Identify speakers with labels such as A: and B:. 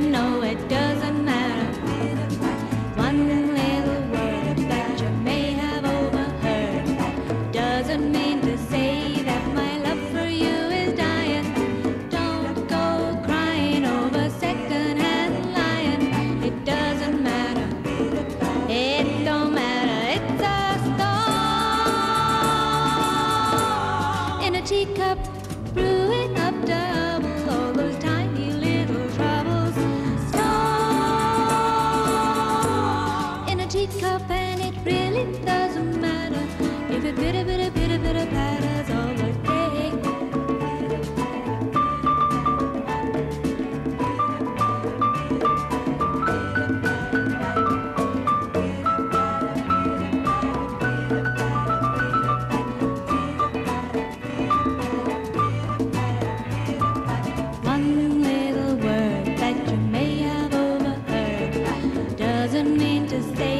A: know it doesn't matter. One little word that you may have overheard doesn't mean to say that my love for you is dying. Don't go crying over. It doesn't matter. It don't matter. It's a storm in a teacup. brewing up, dust. up and it really does.